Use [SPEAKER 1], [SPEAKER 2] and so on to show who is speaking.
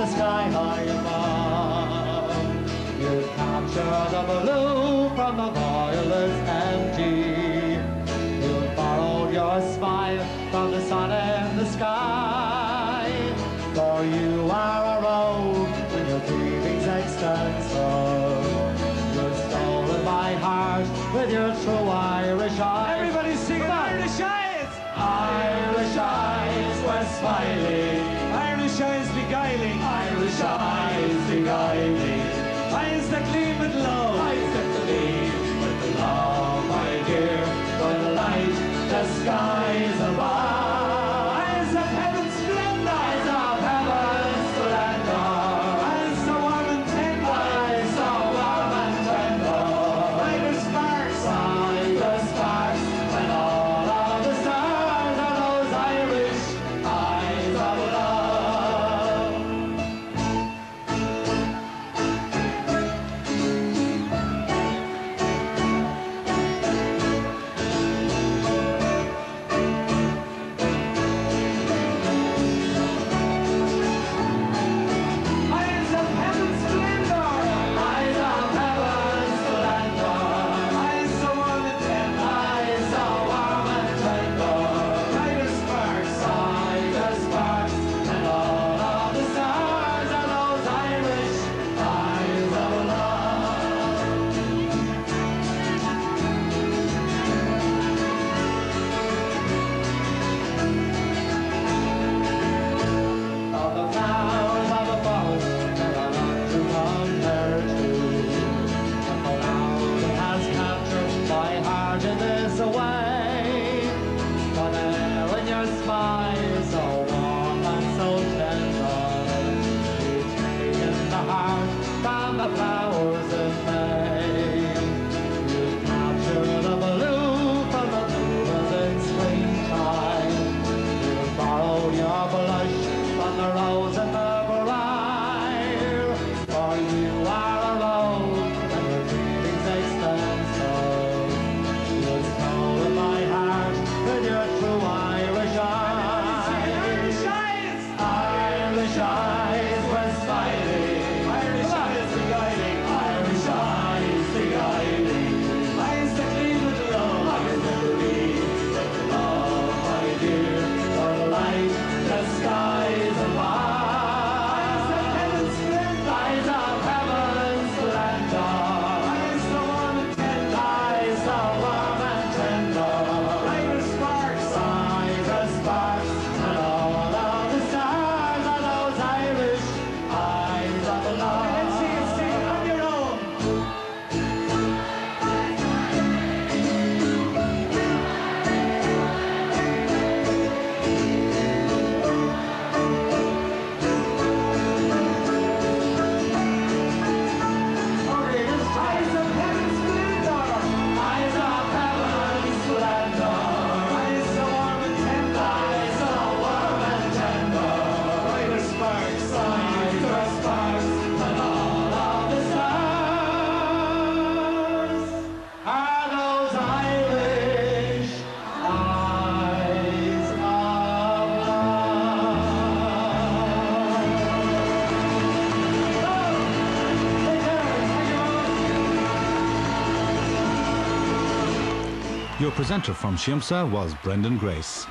[SPEAKER 1] the sky high above. You capture the blue from the violet's empty. You borrowed your smile from the sun and the sky. For you are a rogue when your grieving's extensive. You've stolen my heart with your true Irish eyes.
[SPEAKER 2] Everybody sing Irish
[SPEAKER 1] eyes!
[SPEAKER 2] Irish
[SPEAKER 1] eyes were smiling
[SPEAKER 2] beguiling.
[SPEAKER 1] Irish eyes beguiling.
[SPEAKER 2] Eyes that gleam with love.
[SPEAKER 1] Eyes that gleam with love, my dear, by the light, the
[SPEAKER 2] sky. Your
[SPEAKER 3] presenter from Siamsa was Brendan Grace.